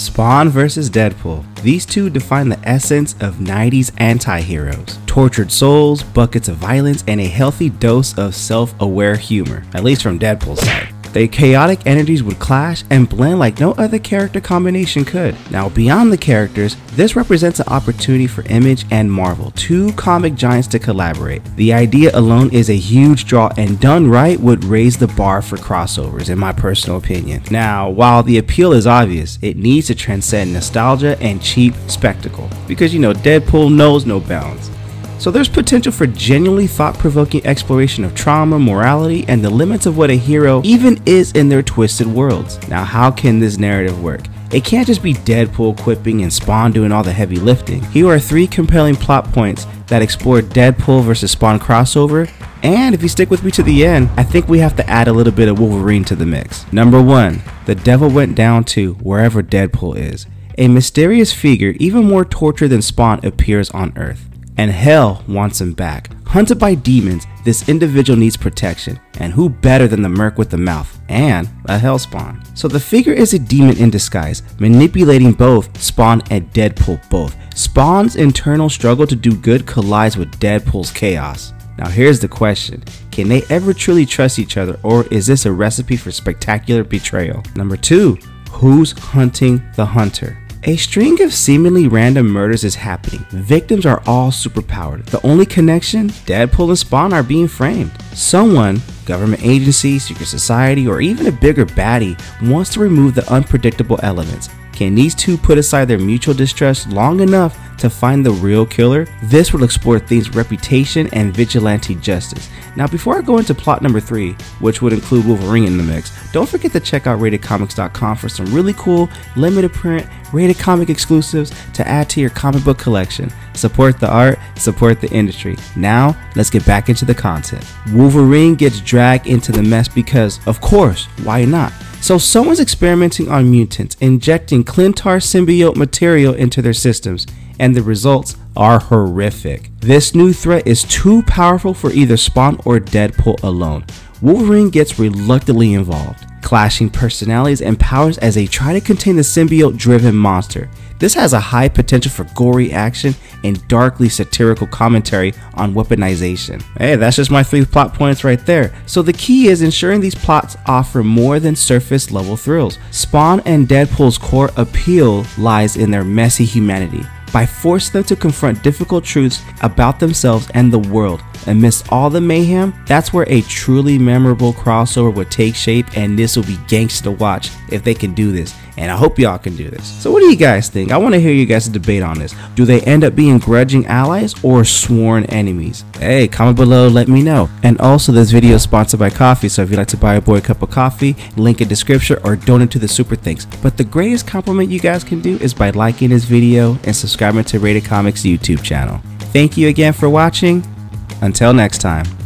Spawn vs. Deadpool. These two define the essence of 90s anti heroes. Tortured souls, buckets of violence, and a healthy dose of self aware humor, at least from Deadpool's side. The chaotic energies would clash and blend like no other character combination could. Now, beyond the characters, this represents an opportunity for Image and Marvel, two comic giants to collaborate. The idea alone is a huge draw and done right would raise the bar for crossovers, in my personal opinion. Now, while the appeal is obvious, it needs to transcend nostalgia and cheap spectacle, because you know, Deadpool knows no bounds. So there's potential for genuinely thought-provoking exploration of trauma, morality, and the limits of what a hero even is in their twisted worlds. Now how can this narrative work? It can't just be Deadpool quipping and Spawn doing all the heavy lifting. Here are three compelling plot points that explore Deadpool versus Spawn crossover and if you stick with me to the end, I think we have to add a little bit of Wolverine to the mix. Number 1. The devil went down to wherever Deadpool is. A mysterious figure even more tortured than Spawn appears on Earth and hell wants him back. Hunted by demons, this individual needs protection, and who better than the merc with the mouth and a hellspawn? So the figure is a demon in disguise, manipulating both Spawn and Deadpool both. Spawn's internal struggle to do good collides with Deadpool's chaos. Now here's the question, can they ever truly trust each other or is this a recipe for spectacular betrayal? Number 2. Who's hunting the hunter? A string of seemingly random murders is happening. Victims are all superpowered. The only connection? Deadpool and Spawn are being framed. Someone, government agency, secret society, or even a bigger baddie, wants to remove the unpredictable elements. Can these two put aside their mutual distrust long enough to find the real killer? This will explore themes reputation and vigilante justice. Now before I go into plot number 3, which would include Wolverine in the mix, don't forget to check out ratedcomics.com for some really cool limited print rated comic exclusives to add to your comic book collection. Support the art, support the industry. Now, let's get back into the content. Wolverine gets dragged into the mess because, of course, why not? So someone's experimenting on mutants, injecting Klyntar symbiote material into their systems, and the results are horrific. This new threat is too powerful for either Spawn or Deadpool alone. Wolverine gets reluctantly involved, clashing personalities and powers as they try to contain the symbiote driven monster. This has a high potential for gory action and darkly satirical commentary on weaponization. Hey, that's just my three plot points right there. So the key is ensuring these plots offer more than surface level thrills. Spawn and Deadpool's core appeal lies in their messy humanity by forcing them to confront difficult truths about themselves and the world. Amidst all the mayhem, that's where a truly memorable crossover would take shape and this will be gangster to watch if they can do this. And I hope y'all can do this. So what do you guys think? I want to hear you guys debate on this. Do they end up being grudging allies or sworn enemies? Hey, comment below, let me know. And also this video is sponsored by coffee, so if you'd like to buy a boy a cup of coffee, link in description or donate to the super thanks. But the greatest compliment you guys can do is by liking this video and subscribing to Rated Comics YouTube channel. Thank you again for watching. Until next time.